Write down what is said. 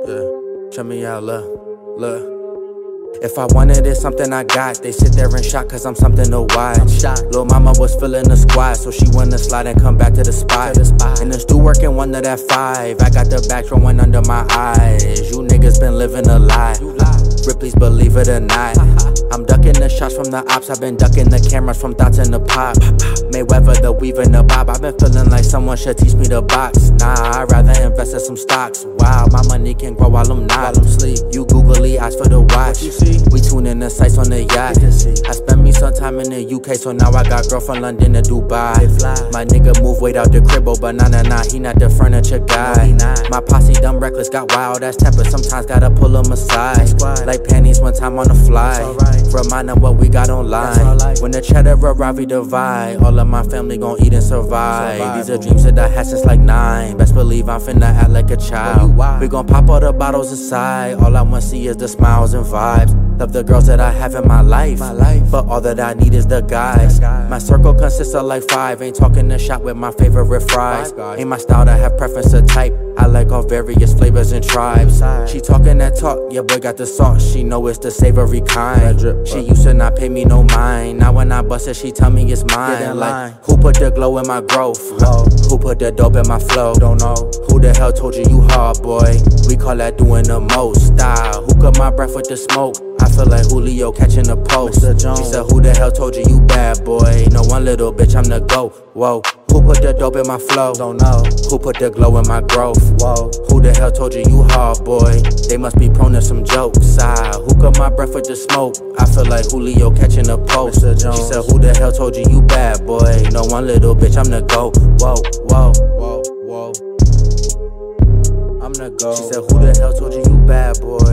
Check me out, look, look. If I wanted it, something I got. They sit there and shock, cause I'm something to watch. Lil' mama was feeling the squad, so she wanna slide and come back to the spot. the spot And the stew working one to that five. I got the back throwing under my eyes. You niggas been living a lie. Ripley's believe it or not. I'm ducking the shots from the ops. I've been ducking the cameras from thoughts in the pop. Mayweather, the weave and the bob. I've been feeling like someone should teach me the box. Nah, I'd rather invest in some stocks. Wow, my money can grow while I'm not. While I'm sleep. You googly eyes for the watch. You see? We tune in the sights on the yacht. I spent me some time in the UK, so now I got girl from London to Dubai. Fly. My nigga move weight out the cribbo, but nah nah nah, he not the furniture guy. My posse dumb reckless, got wild ass temper. Sometimes gotta pull him aside. Like panties one time on the fly. Remind them what we got online. When the cheddar arrive, we divide. All of my family gon' eat and survive. These are dreams that I had since like nine. Best believe I'm finna act like a child. We gon' pop all the bottles inside. All I wanna see is the smiles and vibes. Love the girls that I have in my life. But all that I need is the guys. My circle consists of like five. Ain't talking the shop with my favorite fries. Ain't my style to have preference of type. I like all various flavors and tribes. She talking that talk, yeah, boy got the sauce. She know it's the savory kind. She used to not pay me no mind. Now when I bust it, she tell me it's mine. Like, who put the glow in my growth? Who put the dope in my flow? Don't know. Who the hell told you you hard, boy? We call that doing the most. Style. hook up my breath with the smoke? I feel like Julio catching the post. She said, Who the hell told you you bad, boy? No one little bitch, I'm the go. Whoa. Who put the dope in my flow? Don't know. Who put the glow in my growth? Whoa. Who the hell told you you hard, boy? They must be prone to some jokes. I hook up my breath with the smoke? I feel like Julio catching the post. She said, Who the hell told you you bad, boy? No one little bitch, I'm the go. Whoa, whoa, whoa. Go. She said, Who the hell told you you bad, boy?